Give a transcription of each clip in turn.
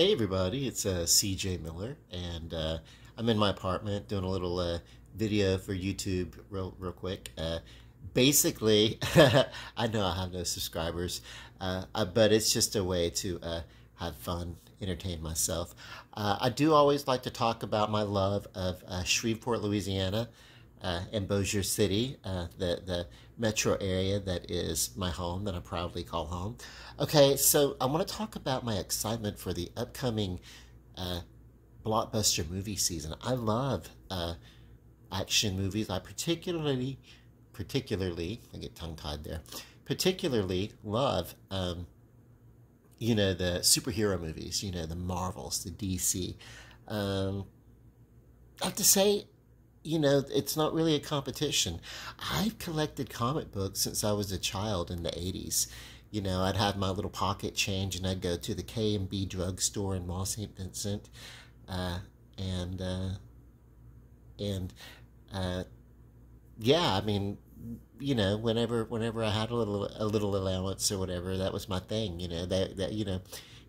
Hey everybody, it's uh, CJ Miller, and uh, I'm in my apartment doing a little uh, video for YouTube, real real quick. Uh, basically, I know I have no subscribers, uh, uh, but it's just a way to have fun, entertain myself. I do always like to talk about my love of Shreveport, Louisiana uh, in Bossier City, uh, the, the metro area that is my home, that I proudly call home. Okay, so I want to talk about my excitement for the upcoming uh, blockbuster movie season. I love uh, action movies. I particularly, particularly, I get tongue tied there, particularly love, um, you know, the superhero movies, you know, the Marvels, the DC. Um, I have to say, you know, it's not really a competition. I've collected comic books since I was a child in the 80s. You know, I'd have my little pocket change and I'd go to the K&B drugstore in Mall St. Vincent. Uh, and, uh, and, uh, yeah, I mean, you know, whenever, whenever I had a little, a little allowance or whatever, that was my thing, you know, that, that, you know,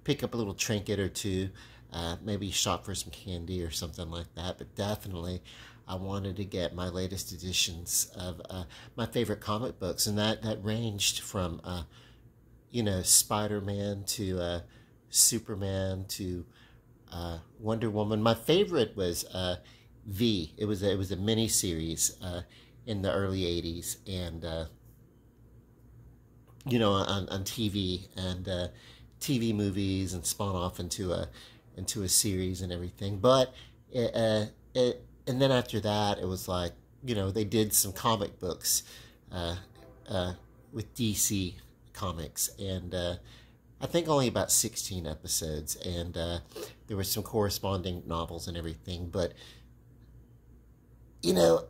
pick up a little trinket or two, uh, maybe shop for some candy or something like that. But definitely, I wanted to get my latest editions of uh, my favorite comic books, and that that ranged from uh, you know Spider Man to uh, Superman to uh, Wonder Woman. My favorite was uh, V. It was a, it was a mini series uh, in the early '80s, and you know on on TV and TV movies, and spawn off into a into a series and everything. But it, it and then after that, it was like you know they did some comic books uh, uh, with DC Comics, and uh, I think only about sixteen episodes, and uh, there were some corresponding novels and everything. But you know,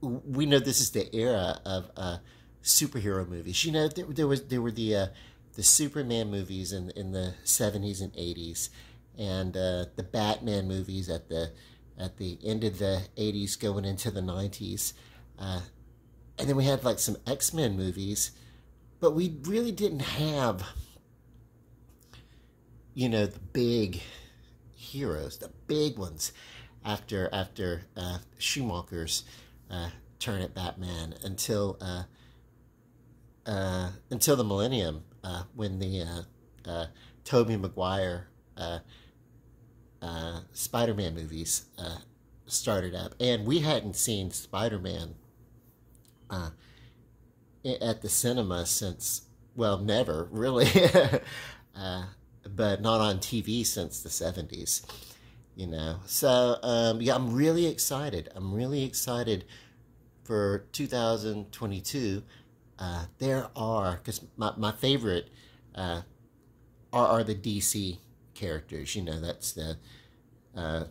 we know this is the era of uh, superhero movies. You know, there, there was there were the uh, the Superman movies in in the seventies and eighties, and the Batman movies at the at the end of the 80s going into the 90s. Uh, and then we had like some X-Men movies, but we really didn't have, you know, the big heroes, the big ones after after uh, Schumacher's uh, turn at Batman until uh, uh until the millennium uh, when the Tobey Maguire uh, Spider-Man movies uh, started up, and we hadn't seen Spider-Man uh, at the cinema since well, never really, uh, but not on TV since the '70s. You know, so um, yeah, I'm really excited. I'm really excited for 2022. Uh, there are because my my favorite are are the DC characters. You know, that's the. Uh,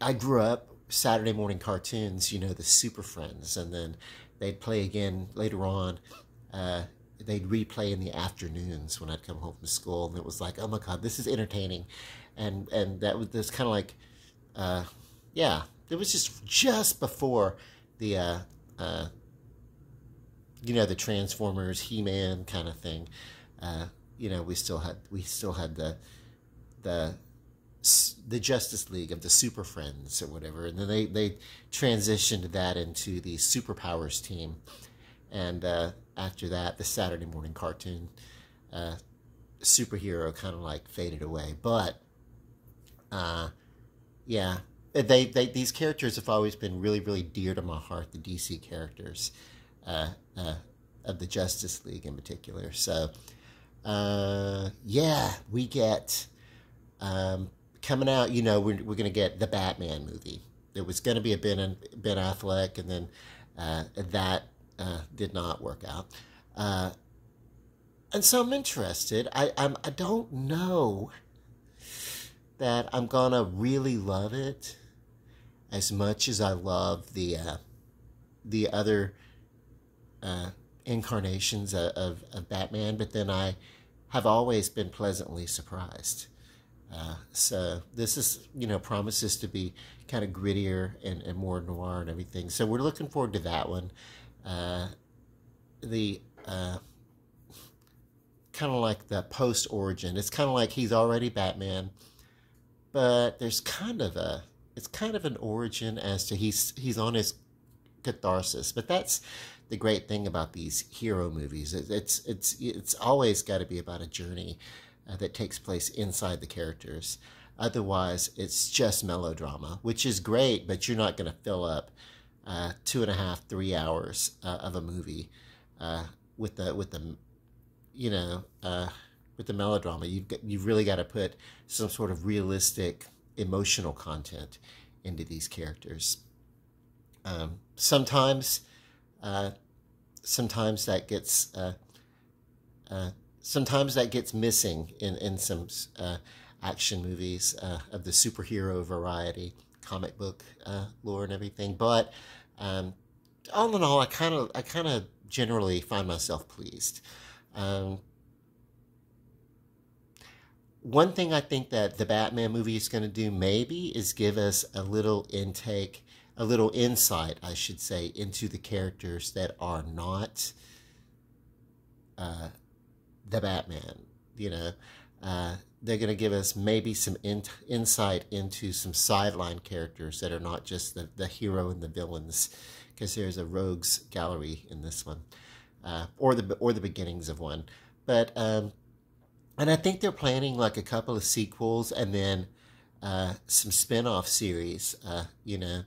I grew up Saturday morning cartoons. You know, the Super Friends, and then they'd play again later on. Uh, they'd replay in the afternoons when I'd come home from school, and it was like, oh my god, this is entertaining, and and that was this kind of like, uh, yeah, it was just just before the. Uh, uh, you know the Transformers, He-Man kind of thing. Uh, you know, we still had we still had the the the Justice League of the Super Friends or whatever, and then they they transitioned that into the Superpowers team, and uh, after that, the Saturday morning cartoon uh, superhero kind of like faded away. But uh, yeah, they they these characters have always been really really dear to my heart. The DC characters uh, uh, of the Justice League in particular. So uh, yeah, we get um, coming out, you know, we're, we're going to get the Batman movie. There was going to be a Ben, ben Affleck, and then uh, that uh, did not work out. Uh, and so I'm interested. I, I'm, I don't know that I'm going to really love it as much as I love the, uh, the other uh, incarnations of, of, of Batman, but then I have always been pleasantly surprised. Uh, so this is, you know, promises to be kind of grittier and, and more noir and everything. So we're looking forward to that one. Uh, the uh, kind of like the post origin. It's kind of like he's already Batman, but there's kind of a it's kind of an origin as to he's he's on his catharsis. But that's the great thing about these hero movies. It, it's it's it's always got to be about a journey uh, that takes place inside the characters. Otherwise, it's just melodrama, which is great, but you're not going to fill up uh, two and a half, three hours uh, of a movie uh, with the with the you know uh, with the melodrama. You've got, you've really got to put some sort of realistic emotional content into these characters. Um, sometimes, uh, sometimes that gets sometimes that gets missing in in some action movies uh, of the superhero variety, comic book uh, lore and everything. But um, all in all, I kind of I kind of generally find myself pleased. Um, one thing I think that the Batman movie is going to do maybe is give us a little intake, a little insight, I should say, into the characters that are not uh, the Batman. You know, uh, they're going to give us maybe some in, insight into some sideline characters that are not just the, the hero and the villains, because there's a rogues gallery in this one, uh, or the or the beginnings of one. But um, and I think they're planning like a couple of sequels and then uh, some spin-off series, uh, you know,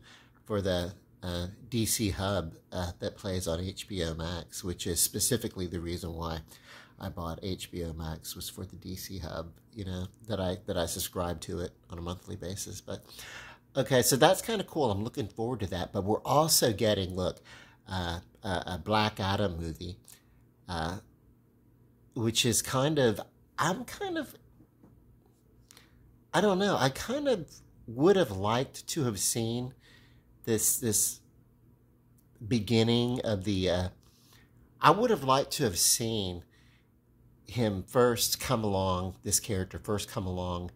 for the uh, DC Hub uh, that plays on HBO Max, which is specifically the reason why I bought HBO Max was for the DC Hub, you know, that I that I subscribe to it on a monthly basis. But okay, so that's kind of cool. I'm looking forward to that. But we're also getting look uh, a, Black Adam movie, uh, which is kind of I'm kind of I don't know. I kind of would have liked to have seen this this beginning of the. Uh, I would have liked to have seen him first come along, this character first come along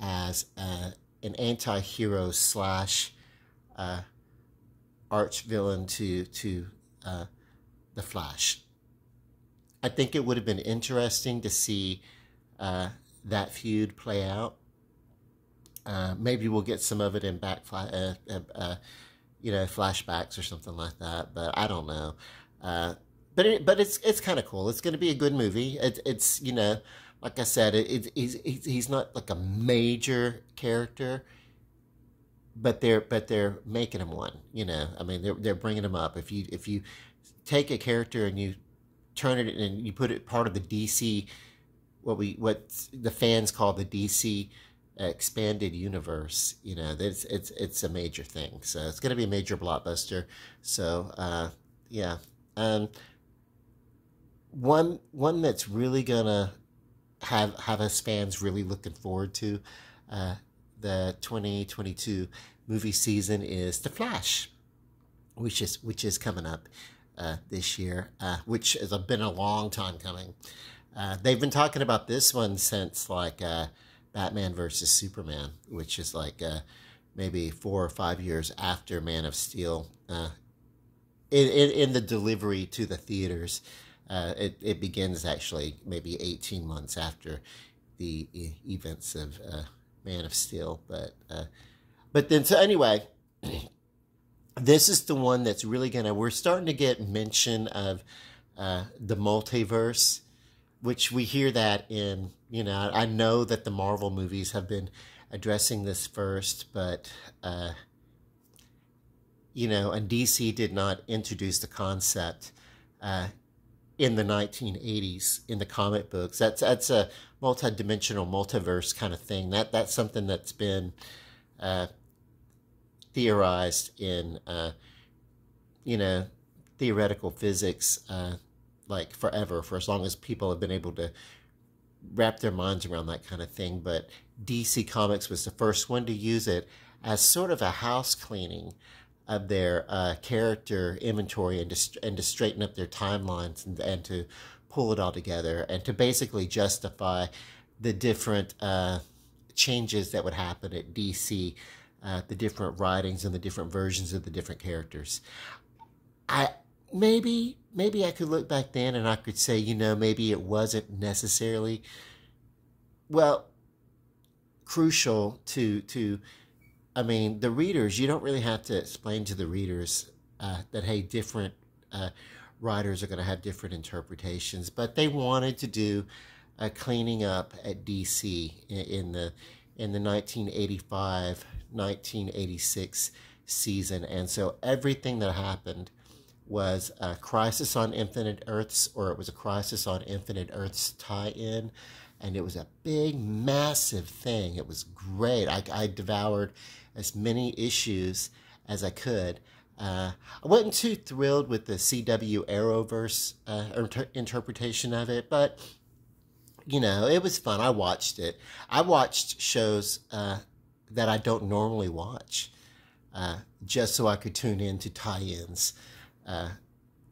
as uh, an anti-hero slash uh, arch villain to to uh, the Flash. I think it would have been interesting to see uh, that feud play out. Uh, maybe we'll get some of it in back, uh, you know, flashbacks or something like that. But I don't know but it, but it's it's kind of cool. It's going to be a good movie. It, it's you know, like I said, it, it, he's he's not like a major character, but they're but they're making him one. You know, I mean, they're they're bringing him up. If you if you take a character and you turn it and you put it part of the DC, what we what the fans call the DC expanded universe, you know, it's it's it's a major thing. So it's going to be a major blockbuster. So uh, yeah. Um, one one that's really gonna have have us fans really looking forward to uh, the 2022 movie season is The Flash, which is which is coming up uh, this year, uh, which has been a long time coming. Uh, they've been talking about this one since like uh, Batman versus Superman, which is like uh, maybe four or five years after Man of Steel. in, in, in the delivery to the theaters, uh, it, it begins actually maybe 18 months after the events of uh, Man of Steel. But, uh, but then, so anyway, this is the one that's really going to, we're starting to get mention of uh, the multiverse, which we hear that in, you know, I know that the Marvel movies have been addressing this first, but, uh, you know, and DC did not introduce the concept uh, in the 1980s in the comic books. That's that's a multi-dimensional multiverse kind of thing. That that's something that's been uh, theorized in uh, you know theoretical physics uh, like forever for as long as people have been able to wrap their minds around that kind of thing. But DC Comics was the first one to use it as sort of a house cleaning of their uh, character inventory and to, and to straighten up their timelines and, and to pull it all together and to basically justify the different uh, changes that would happen at DC, uh, the different writings and the different versions of the different characters. I maybe maybe I could look back then and I could say, you know, maybe it wasn't necessarily well crucial to to I mean, the readers, you don't really have to explain to the readers uh, that hey, different uh, writers are going to have different interpretations, but they wanted to do a cleaning up at DC in, in the in the 1985 1986 season, and so everything that happened was a Crisis on Infinite Earths, or it was a Crisis on Infinite Earths tie-in, and it was a big, massive thing. It was great. I, I devoured as many issues as I could. Uh, I wasn't too thrilled with the CW Arrowverse uh, inter- interpretation of it, but you know, it was fun. I watched it. I watched shows uh, that I don't normally watch, uh, just so I could tune in to tie-ins uh,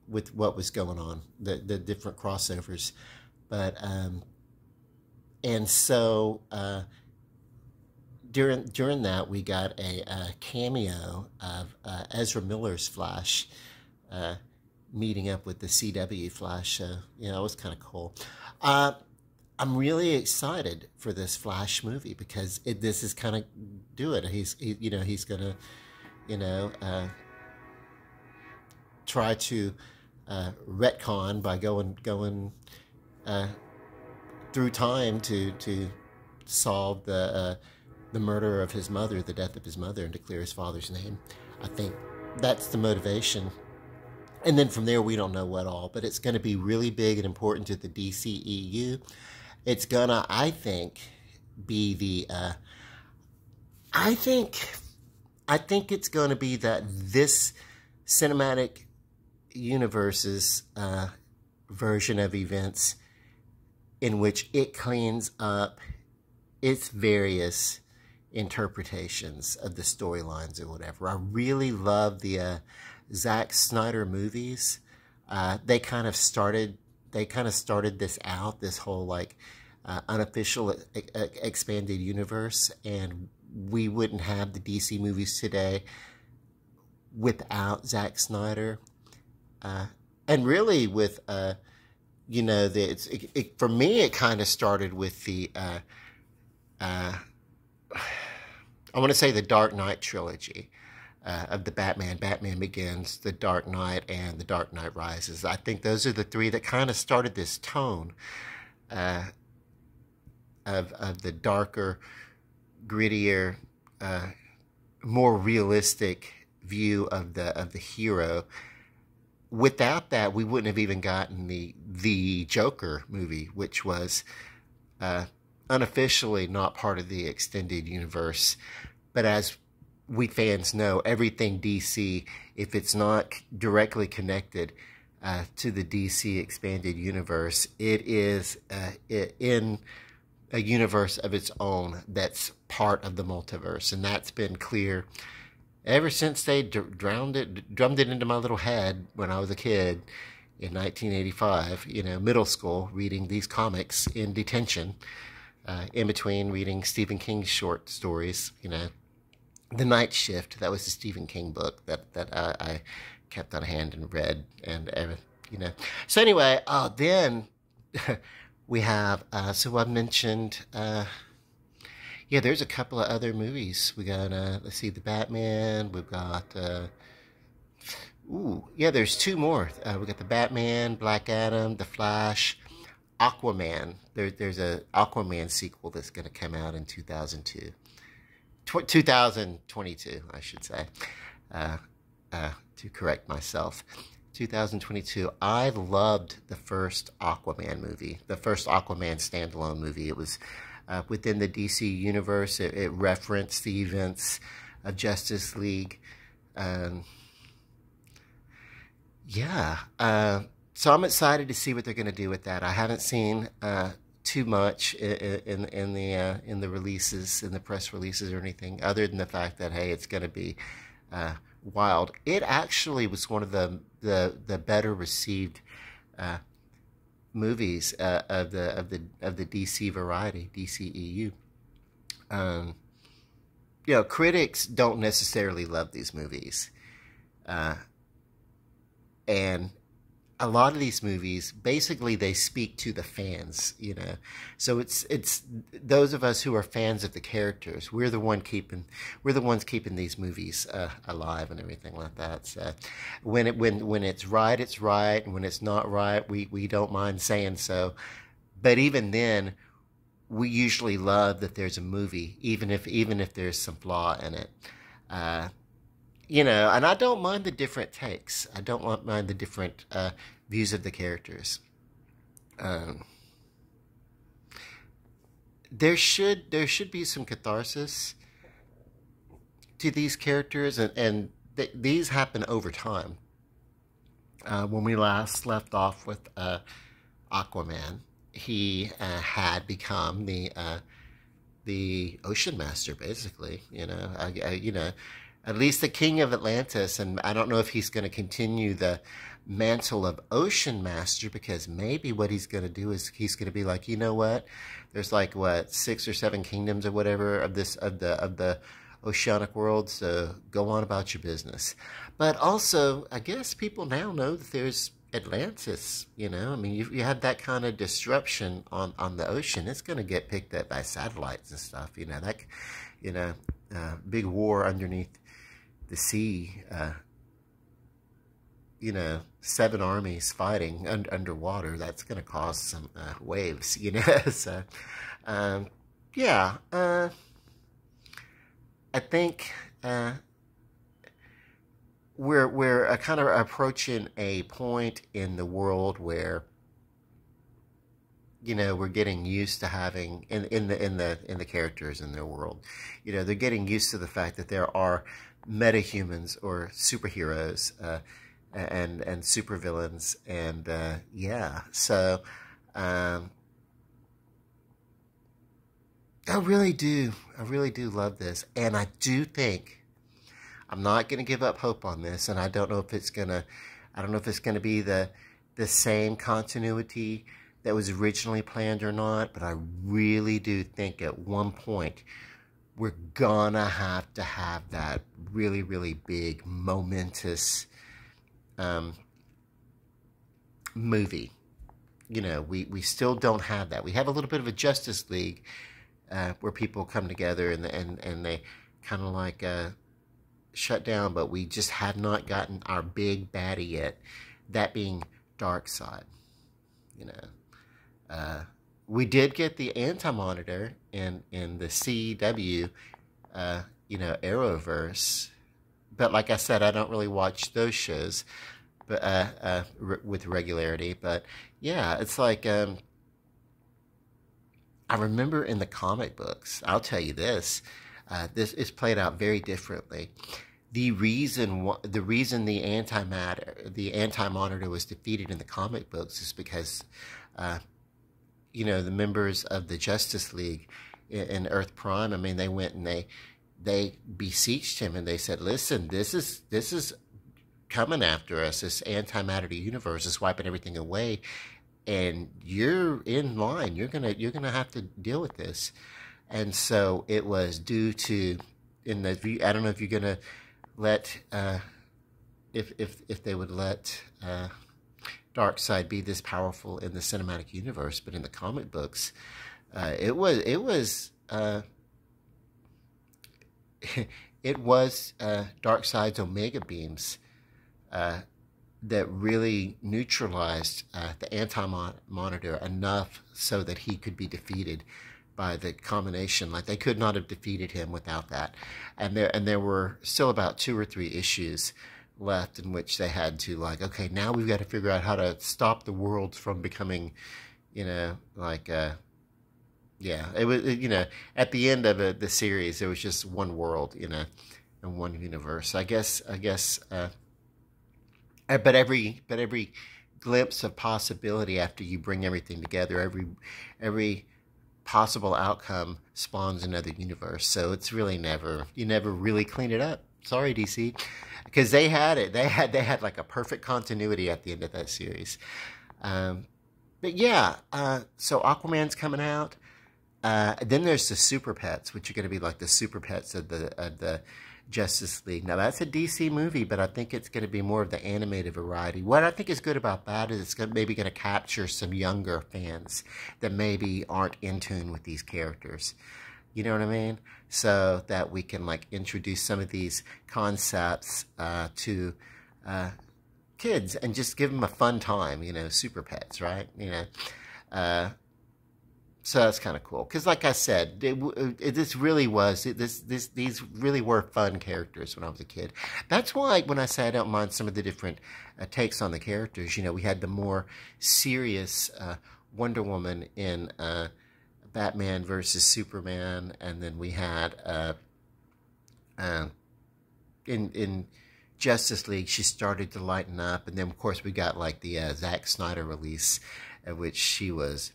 with what was going on, the the different crossovers. But um, and so uh, during during that we got a, a cameo of uh, Ezra Miller's Flash uh, meeting up with the CW Flash show. You know, it was kind of cool. Uh, I'm really excited for this Flash movie because it, this is kind of do it. He's he, you know he's gonna you know uh, try to uh, retcon by going going uh, through time to to solve the the murder of his mother, the death of his mother, and to clear his father's name. I think that's the motivation. And then from there, we don't know what all, but it's going to be really big and important to the DCEU. It's going to, I think, be the, uh, I think, I think it's going to be that this cinematic universe's uh, version of events in which it cleans up its various interpretations of the storylines or whatever. I really love the uh, Zack Snyder movies. Uh, they kind of started. They kind of started this out. This whole like uh, unofficial expanded universe, and we wouldn't have the DC movies today without Zack Snyder. Uh, and really, with uh, you know, the, it, it, for me, it kind of started with the uh, I want to say the Dark Knight trilogy uh, of the Batman. Batman Begins, The Dark Knight, and The Dark Knight Rises. I think those are the three that kind of started this tone uh, of of the darker, grittier, uh, more realistic view of the of the hero. Without that, we wouldn't have even gotten the the Joker movie, which was uh, unofficially not part of the extended universe. But as we fans know, everything DC, if it's not directly connected uh, to the DC expanded universe, it is uh, in a universe of its own that's part of the multiverse. And that's been clear ever since they drowned it, drummed it into my little head when I was a kid in 1985, you know, middle school, reading these comics in detention uh, in between reading Stephen King's short stories, you know, The Night Shift, that was a Stephen King book that, that I, I kept on hand and read, and, you know. So anyway, uh, then we have, uh, so I mentioned, uh, yeah, there's a couple of other movies. We got, uh, let's see, The Batman, we've got, uh, ooh, yeah, there's two more. Uh, we got The Batman, Black Adam, The Flash, Aquaman. There, there's a Aquaman sequel that's going to come out in 2002. Tw 2022, I should say, uh, uh, to correct myself. 2022. I loved the first Aquaman movie, the first Aquaman standalone movie. It was uh, within the DC universe. It, it, referenced the events of Justice League. Um, yeah, uh, so I'm excited to see what they're going to do with that. I haven't seen uh, too much in, in, the uh, in the releases, in the press releases or anything, other than the fact that hey, it's going to be uh, wild. It actually was one of the the, the better received uh, movies uh, of the of the of the DC variety, DCEU. Um, you know, critics don't necessarily love these movies. Uh, and a lot of these movies basically they speak to the fans you know. So it's it's those of us who are fans of the characters we're the one keeping we're the ones keeping these movies uh, alive and everything like that. So when it when when it's right it's right. And when it's not right we we don't mind saying so. But even then we usually love that there's a movie even if even if there's some flaw in it. Uh, you know, and I don't mind the different takes. I don't mind the different uh, views of the characters. Um, there should there should be some catharsis to these characters, and and th- these happen over time. Uh, when we last left off with uh, Aquaman, he uh, had become the uh, the ocean master, basically. You know, I, I, you know at least the king of Atlantis. And I don't know if he's going to continue the mantle of Ocean Master because maybe what he's going to do is he's going to be like, you know what? There's like what six or seven kingdoms or whatever of this of the of the oceanic world. So go on about your business. But also, I guess people now know that there's Atlantis. You know, I mean, you you had that kind of disruption on on the ocean. It's going to get picked up by satellites and stuff. You know that, you know, uh, big war underneath the sea, uh, you know, seven armies fighting un- underwater, that's going to cause some uh, waves, you know. so, um, yeah, uh, I think uh, we're we're uh, kind of approaching a point in the world where you know we're getting used to having in in the in the in the characters in their world you know they're getting used to the fact that there are metahumans or superheroes uh, and and supervillains and uh, yeah so um, I really do I really do love this and I do think I'm not going to give up hope on this and I don't know if it's going to I don't know if it's going to be the the same continuity that was originally planned or not but I really do think at one point we're gonna have to have that really, really big, momentous um, movie. You know, we, we still don't have that. We have a little bit of a Justice League uh, where people come together and and, and they kind of like uh, shut down, but we just have not gotten our big baddie yet. That being Darkseid. You know, uh, we did get the anti-monitor in in the CW, uh, you know, Arrowverse, but like I said, I don't really watch those shows, but uh, uh, r- with regularity. But yeah, it's like um, I remember in the comic books. I'll tell you this: uh, this is played out very differently. The reason the reason the anti matter the anti monitor was defeated in the comic books is because uh, you know, the members of the Justice League in, Earth Prime, I mean, they went and they they beseeched him and they said, "Listen, this is this is coming after us. This antimatter universe is wiping everything away, and you're in line. You're gonna you're gonna have to deal with this." And so it was due to in the view. I don't know if you're gonna let uh, if if if they would let uh, Side be this powerful in the cinematic universe, but in the comic books, uh, it was it was uh, it was uh, Darkseid's Omega beams uh, that really neutralized uh, the anti-monitor enough so that he could be defeated by the combination. Like they could not have defeated him without that, and there and there were still about two or three issues left in which they had to like okay now we've got to figure out how to stop the world from becoming you know like yeah it was you know at the end of the series it was just one world you know and one universe i guess i guess uh but every but every glimpse of possibility after you bring everything together every every possible outcome spawns another universe so it's really never you never really clean it up sorry dc because they had it. They had they had like a perfect continuity at the end of that series. Um, but yeah, uh, so Aquaman's coming out. Uh, then there's the super pets, which are going to be like the super pets of the of the Justice League. Now that's a DC movie, but I think it's going to be more of the animated variety. What I think is good about that is it's going to, maybe going to capture some younger fans that maybe aren't in tune with these characters. You know what I mean? So that we can like introduce some of these concepts uh, to uh, kids and just give them a fun time. You know, super pets, right? You know. Uh, so that's kind of cool because, like I said, it, it, this really was it, this this these really were fun characters when I was a kid. That's why when I say I don't mind some of the different uh, takes on the characters, you know, we had the more serious uh, Wonder Woman in uh, Batman versus Superman, and then we had uh, uh, in in Justice League she started to lighten up, and then of course we got like the uh, Zack Snyder release, at which she was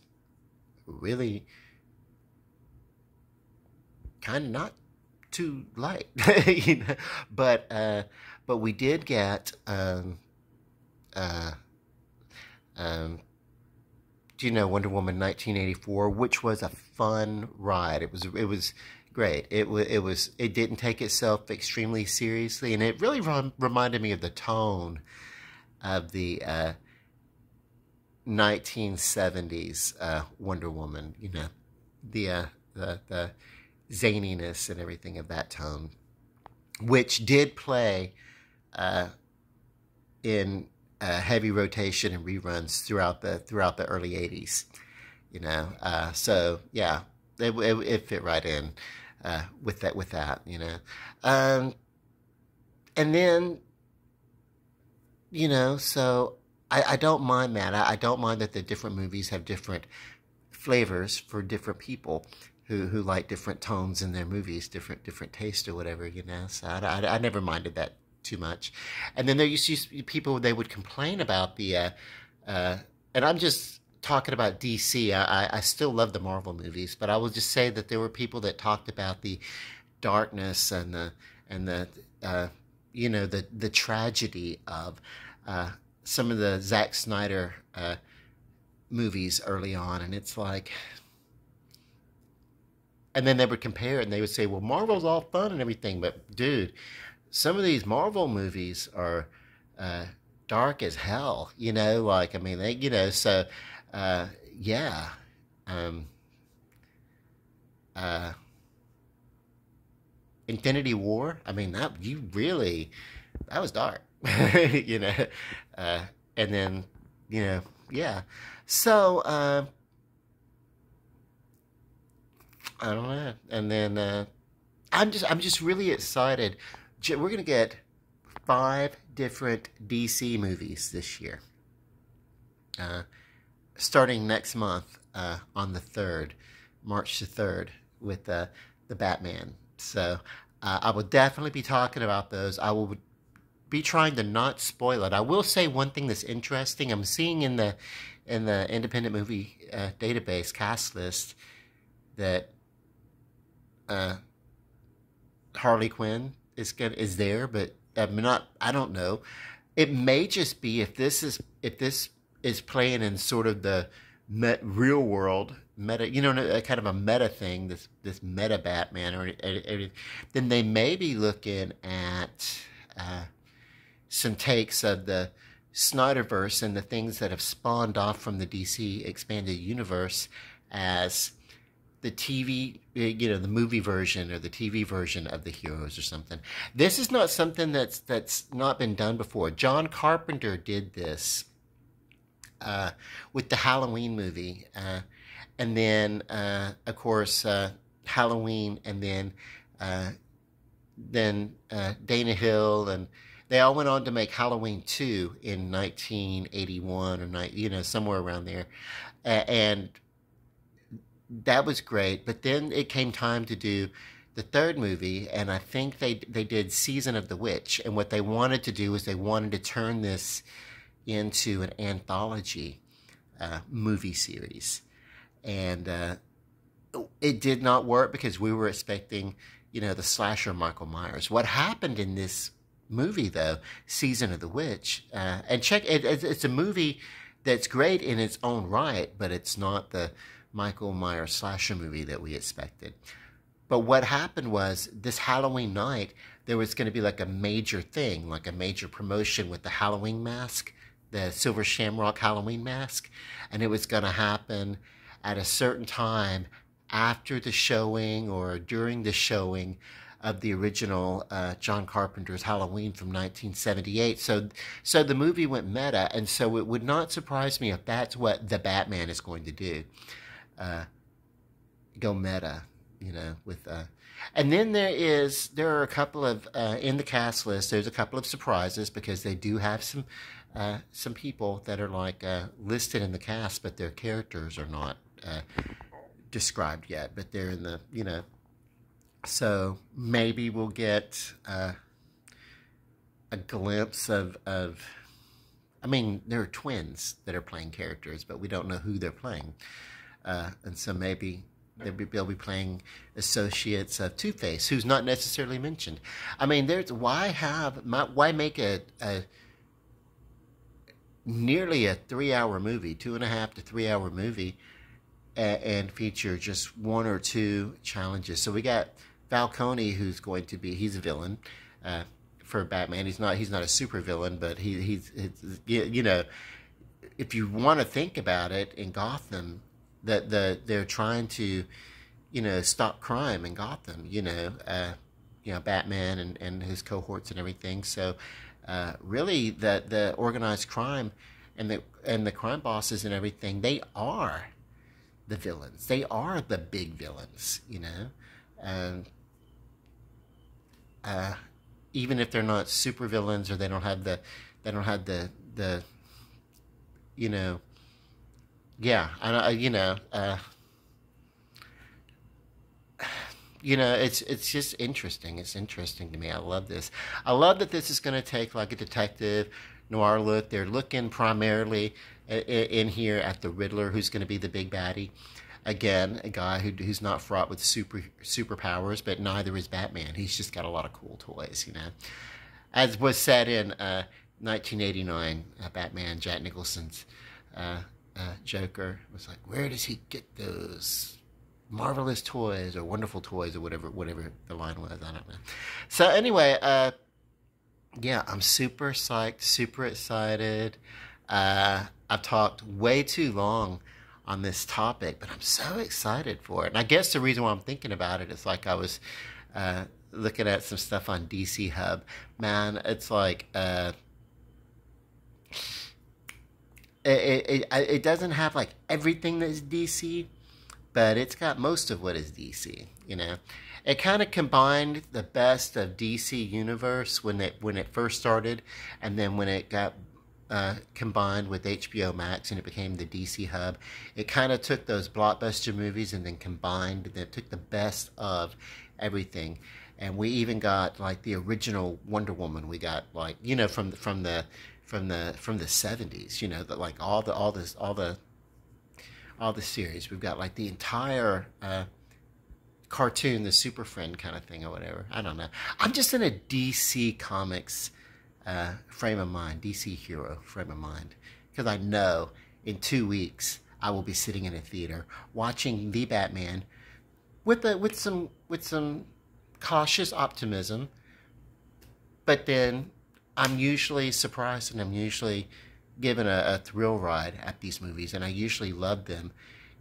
really kind of not too light, you know. But uh, but we did get um, uh, um, do you know Wonder Woman 1984, which was a fun ride. It was it was great. It was it was it didn't take itself extremely seriously, and it really rem- reminded me of the tone of the uh, 1970s uh, Wonder Woman, you know, the, uh, the, the zaniness and everything of that tone, which did play uh, in uh, heavy rotation and reruns throughout the throughout the early 80s, you know. Uh, so yeah, it, it, it, fit right in uh, with that with that, you know. Um, and then, you know, so I, I don't mind that. I, I don't mind that the different movies have different flavors for different people who, who like different tones in their movies, different different taste or whatever, you know. So I, I, I never minded that too much. And then there used to be people they would complain about the, uh, uh, and I'm just talking about DC. I, I still love the Marvel movies, but I will just say that there were people that talked about the darkness and the and the uh, you know the the tragedy of uh, some of the Zack Snyder uh, movies early on, and it's like, and then they would compare and they would say, well, Marvel's all fun and everything, but dude, some of these Marvel movies are uh, dark as hell, you know, like, I mean, they, you know, so, uh, yeah. Um, uh, Infinity War, I mean, that, you really, that was dark. you know, uh, and then, you know, yeah. So, uh, I don't know. And then, uh, I'm just, I'm just really excited. We're gonna get five different DC movies this year. Uh, starting next month uh, on the third, March the third, with uh, the Batman. So uh, I will definitely be talking about those. I will be trying to not spoil it. I will say one thing that's interesting. I'm seeing in the in the independent movie uh, database cast list that uh, Harley Quinn is good is there, but I'm not. I don't know. It may just be if this is if this is playing in sort of the met, real world meta, you know, a kind of a meta thing. This this meta Batman, or, or, or then they may be looking at. Uh, some takes of the Snyderverse and the things that have spawned off from the DC expanded universe as the TV, you know, the movie version or the TV version of the heroes or something. This is not something that's that's not been done before. John Carpenter did this uh, with the Halloween movie, uh, and then uh, of course uh, Halloween, and then uh, then uh, Dana Hill and they all went on to make Halloween 2 in 1981 or, you know, somewhere around there. And that was great. But then it came time to do the third movie, and I think they they did Season of the Witch. And what they wanted to do is they wanted to turn this into an anthology uh, movie series, and uh, it did not work because we were expecting, you know, the slasher Michael Myers. What happened in this movie though, Season of the Witch, uh, and check it, it's a movie that's great in its own right, but it's not the Michael Myers slasher movie that we expected. but what happened was this Halloween night, there was going to be like a major thing, like a major promotion with the Halloween mask, the Silver Shamrock Halloween mask. And it was going to happen at a certain time after the showing or during the showing of the original uh, John Carpenter's Halloween from 1978. So, so the movie went meta, and so it would not surprise me if that's what the Batman is going to do, uh, go meta, you know, with. Uh, and then there is there are a couple of uh, in the cast list. There's a couple of surprises because they do have some uh, some people that are like uh, listed in the cast, but their characters are not described yet. But they're in the you know so maybe we'll get uh, a glimpse of, of, I mean, there are twins that are playing characters, but we don't know who they're playing. Uh, and so maybe they'll be, they'll be playing associates of Two Face, who's not necessarily mentioned. I mean, there's why have why make a, a nearly a three hour movie, two and a half to three hour movie, and, and feature just one or two challenges. So we got Falcone, who's going to be he's a villain uh, for Batman. He's not he's not a super villain, but he he's, he's you know if you want to think about it in Gotham, that the they're trying to you know stop crime in Gotham. You know, uh, you know Batman and, and his cohorts and everything. So uh, really, the the organized crime and the and the crime bosses and everything they are the villains. They are the big villains. You know. And uh, even if they're not super villains or they don't have the they don't have the the you know yeah I you know uh, you know it's it's just interesting. It's interesting to me. I love this. I love that this is going to take like a detective noir look. They're looking primarily in here at the Riddler who's going to be the big baddie again, a guy who, who's not fraught with super superpowers, but neither is Batman. He's just got a lot of cool toys, you know. As was said in uh, 1989, uh, Batman, Jack Nicholson's uh, uh, Joker was like, where does he get those marvelous toys or wonderful toys or whatever whatever the line was? I don't know. So anyway, uh, yeah, I'm super psyched, super excited. Uh, I've talked way too long on this topic, but I'm so excited for it. And I guess the reason why I'm thinking about it is like I was uh, looking at some stuff on DC Hub. Man, it's like uh, it, it, it doesn't have like everything that's DC, but it's got most of what is DC. You know, it kind of combined the best of DC Universe when it when it first started, and then when it got uh, combined with HBO Max and it became the DC Hub. It kind of took those blockbuster movies and then combined, and it took the best of everything. And we even got like the original Wonder Woman. We got like you know from the, from the from the from the seventies. You know that like all the all this all the all the series. We've got like the entire. Uh, cartoon, the Super Friend kind of thing or whatever. I don't know. I'm just in a DC Comics uh, frame of mind, DC hero frame of mind, because I know in two weeks I will be sitting in a theater watching the Batman with the, with some with some cautious optimism, but then I'm usually surprised and I'm usually given a, a thrill ride at these movies, and I usually love them,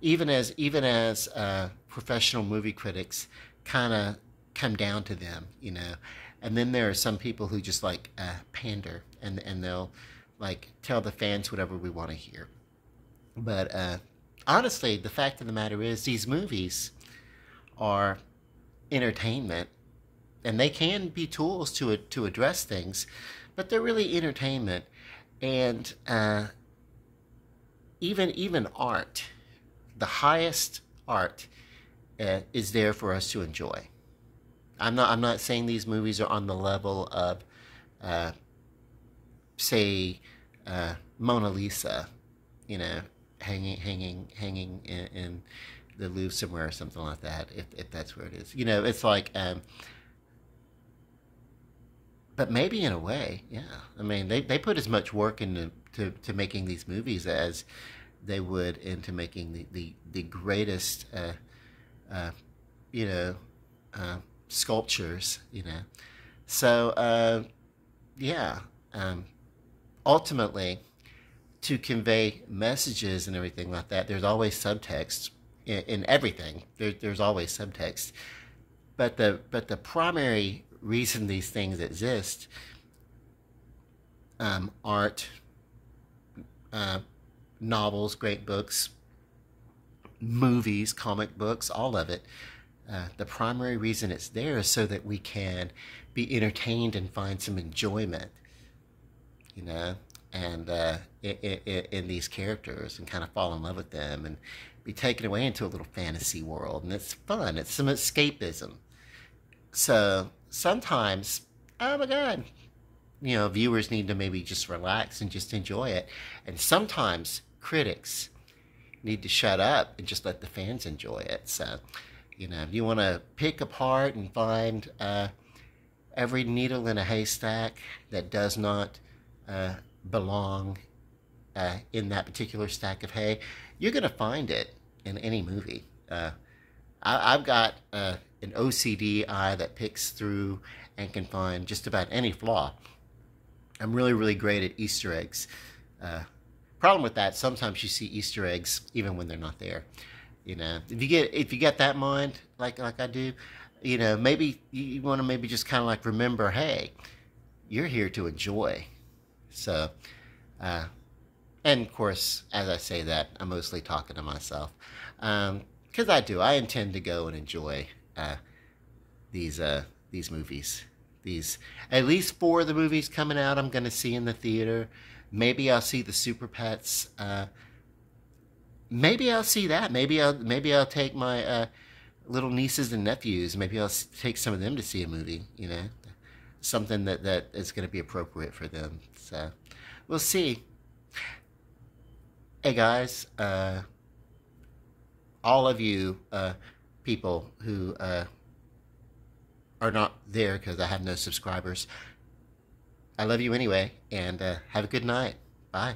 even as even as uh, professional movie critics kind of come down to them, you know. And then there are some people who just like uh, pander and and they'll like tell the fans whatever we want to hear. But uh, honestly, the fact of the matter is, these movies are entertainment, and they can be tools to to address things, but they're really entertainment, and uh, even even art, the highest art, uh, is there for us to enjoy. I'm not. I'm not saying these movies are on the level of, uh, say, uh, Mona Lisa, you know, hanging, hanging, hanging in, in, the Louvre somewhere or something like that. If if that's where it is, you know, it's like. Um, but maybe in a way, yeah. I mean, they, they put as much work into to, to making these movies as they would into making the the the greatest, uh, uh, you know, uh, sculptures, you know. So, uh, yeah, um, ultimately, to convey messages and everything like that, there's always subtext in, in everything. There, there's always subtext, but the but the primary reason these things exist um, art, uh, novels, great books, movies, comic books, all of it. Uh, the primary reason it's there is so that we can be entertained and find some enjoyment, you know, and uh, in, in, in, these characters and kind of fall in love with them and be taken away into a little fantasy world. And it's fun, it's some escapism. So sometimes, oh my God, you know, viewers need to maybe just relax and just enjoy it. And sometimes critics need to shut up and just let the fans enjoy it. So, you know, if you want to pick apart and find uh, every needle in a haystack that does not uh, belong uh, in that particular stack of hay, you're going to find it in any movie. Uh, I, have got uh, an OCD eye that picks through and can find just about any flaw. I'm really, really great at Easter eggs. Uh, problem with that, sometimes you see Easter eggs even when they're not there. You know, if you get if you get that mind like like I do, you know, maybe you want to maybe just kind of like remember, hey, you're here to enjoy. So, uh, and of course, as I say that, I'm mostly talking to myself, because um, I do. I intend to go and enjoy uh, these uh, these movies these at least four of the movies coming out I'm going to see in the theater. Maybe I'll see the Super Pets. Uh, maybe I'll see that. Maybe I'll maybe I'll take my uh, little nieces and nephews. Maybe I'll take some of them to see a movie. You know, something that that is going to be appropriate for them. So we'll see. Hey guys, uh, all of you uh, people who uh, are not there because I have no subscribers. I love you anyway, and uh, have a good night. Bye.